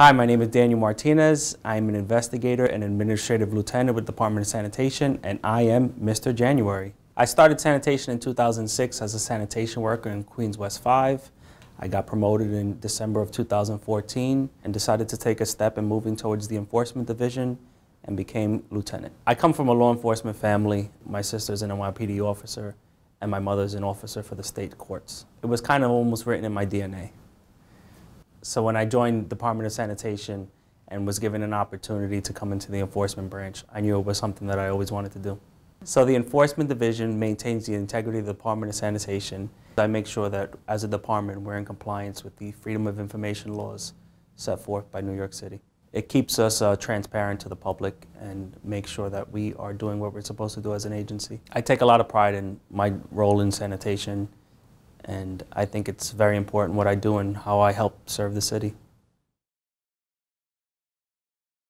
Hi, my name is Daniel Martinez. I'm an investigator and administrative lieutenant with the Department of Sanitation, and I am Mr. January. I started sanitation in 2006 as a sanitation worker in Queens West 5. I got promoted in December of 2014 and decided to take a step in moving towards the enforcement division and became lieutenant. I come from a law enforcement family. My sister's an NYPD officer and my mother's an officer for the state courts. It was kind of almost written in my DNA. So when I joined the Department of Sanitation and was given an opportunity to come into the enforcement branch, I knew it was something that I always wanted to do. So the enforcement division maintains the integrity of the Department of Sanitation. I make sure that as a department we're in compliance with the freedom of information laws set forth by New York City. It keeps us uh, transparent to the public and makes sure that we are doing what we're supposed to do as an agency. I take a lot of pride in my role in sanitation and I think it's very important what I do and how I help serve the city.